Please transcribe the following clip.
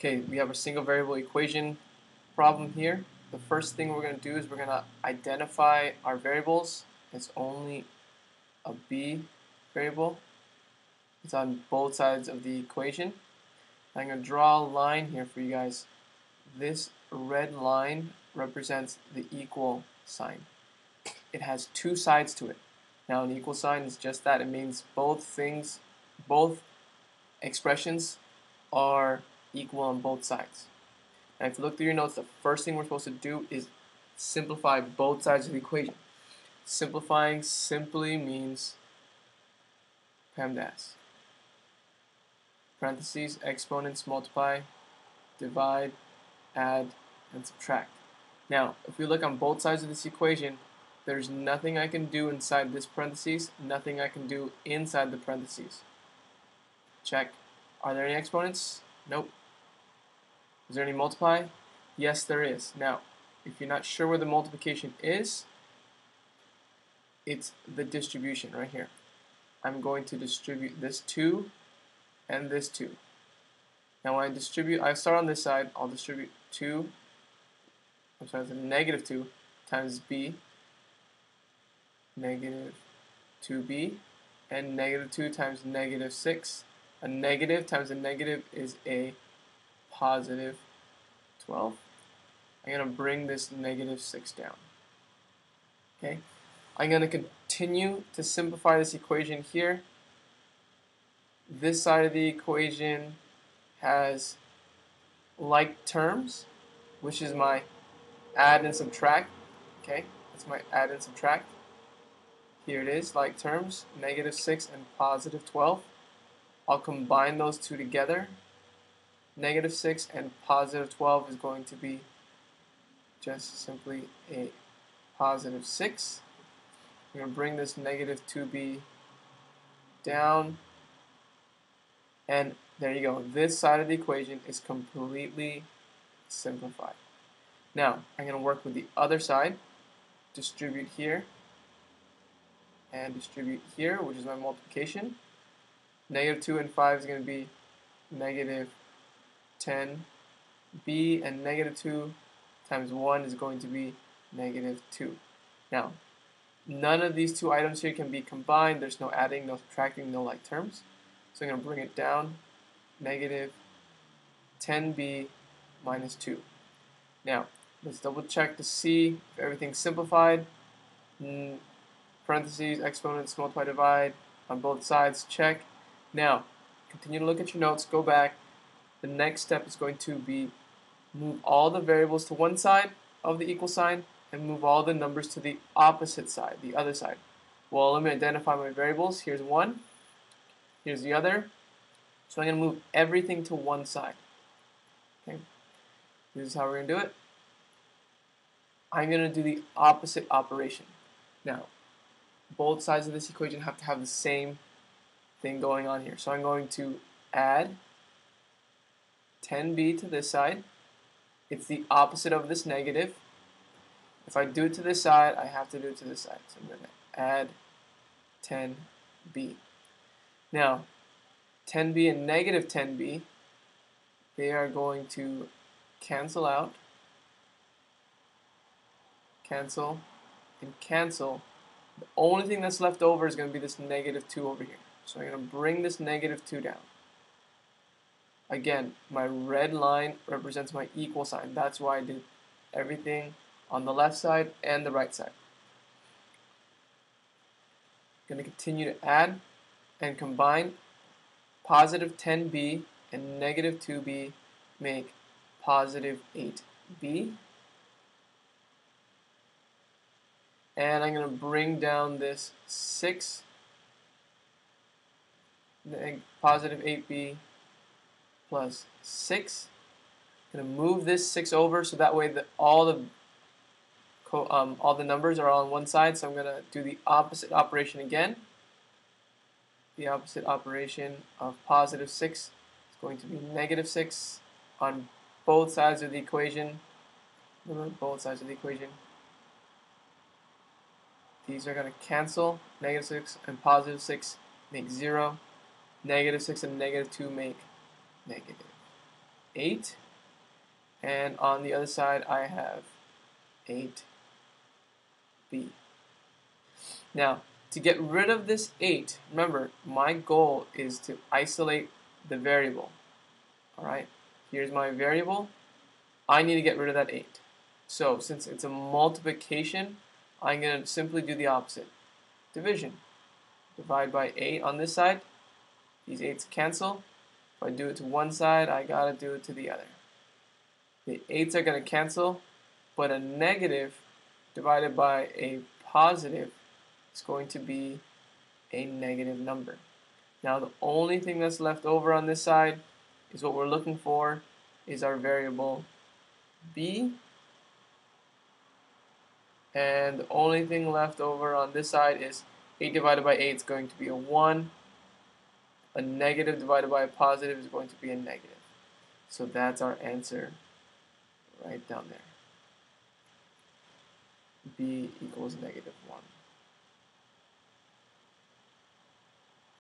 Okay, we have a single variable equation problem here. The first thing we're going to do is we're going to identify our variables. It's only a b variable. It's on both sides of the equation. I'm going to draw a line here for you guys. This red line represents the equal sign. It has two sides to it. Now an equal sign is just that. It means both things, both expressions are equal on both sides. And if you look through your notes, the first thing we're supposed to do is simplify both sides of the equation. Simplifying simply means PEMDAS. Parentheses, exponents multiply, divide, add, and subtract. Now, if we look on both sides of this equation, there's nothing I can do inside this parentheses, nothing I can do inside the parentheses. Check. Are there any exponents? Nope. Is there any multiply? Yes, there is. Now, if you're not sure where the multiplication is, it's the distribution right here. I'm going to distribute this 2 and this 2. Now when I distribute, I start on this side, I'll distribute 2, I'm sorry, negative 2 times b, negative 2b, and negative 2 times negative 6. A negative times a negative is a positive 12. I'm going to bring this negative 6 down. Okay, I'm going to continue to simplify this equation here. This side of the equation has like terms, which is my add and subtract. Okay, that's my add and subtract. Here it is, like terms, negative 6 and positive 12. I'll combine those two together negative 6 and positive 12 is going to be just simply a positive 6. I'm going to bring this negative 2b down. And there you go. This side of the equation is completely simplified. Now, I'm going to work with the other side. Distribute here. And distribute here, which is my multiplication. Negative 2 and 5 is going to be negative 10 b and negative 2 times 1 is going to be negative 2. Now, none of these two items here can be combined. There's no adding, no subtracting, no like terms. So I'm going to bring it down, negative 10b minus 2. Now, let's double check to see if everything's simplified. Mm, parentheses, exponents, multiply, divide on both sides, check. Now, continue to look at your notes, go back, the next step is going to be move all the variables to one side of the equal sign and move all the numbers to the opposite side, the other side. Well, let me identify my variables. Here's one, here's the other. So I'm going to move everything to one side. Okay, This is how we're going to do it. I'm going to do the opposite operation. Now, both sides of this equation have to have the same thing going on here. So I'm going to add 10b to this side. It's the opposite of this negative. If I do it to this side, I have to do it to this side. So I'm going to add 10b. Now, 10b and negative 10b, they are going to cancel out, cancel, and cancel. The only thing that's left over is going to be this negative 2 over here. So I'm going to bring this negative 2 down. Again, my red line represents my equal sign. That's why I did everything on the left side and the right side. I'm going to continue to add and combine positive 10b and negative 2b make positive 8b. And I'm going to bring down this 6, positive 8b plus 6. I'm going to move this 6 over so that way that all the um, all the numbers are on one side. So I'm going to do the opposite operation again. The opposite operation of positive 6 is going to be negative 6 on both sides of the equation. Remember, both sides of the equation. These are going to cancel. Negative 6 and positive 6 make 0. Negative 6 and negative 2 make negative. 8. And on the other side, I have 8b. Now, to get rid of this 8, remember, my goal is to isolate the variable. Alright, here's my variable. I need to get rid of that 8. So, since it's a multiplication, I'm going to simply do the opposite. Division. Divide by 8 on this side. These 8's cancel. If I do it to one side, I got to do it to the other. The 8's are to cancel, but a negative divided by a positive is going to be a negative number. Now the only thing that's left over on this side is what we're looking for is our variable b and the only thing left over on this side is 8 divided by 8 is going to be a 1 a negative divided by a positive is going to be a negative. So that's our answer right down there. B equals negative 1